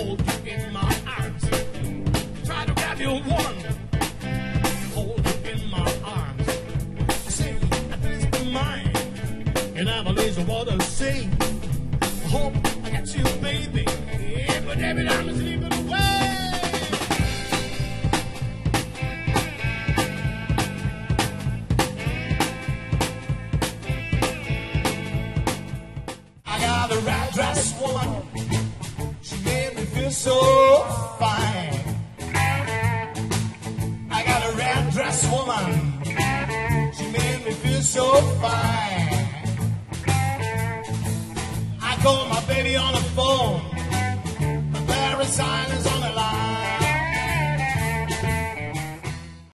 Hold you in my arms. Try to grab you, woman. Hold you in my arms. Say, please be mine. And I believe the water say, hope I got you, baby. Yeah, but time I'm sleeping away. I got a red dress woman so fine. I got a red dress woman. She made me feel so fine. I called my baby on the phone. My parents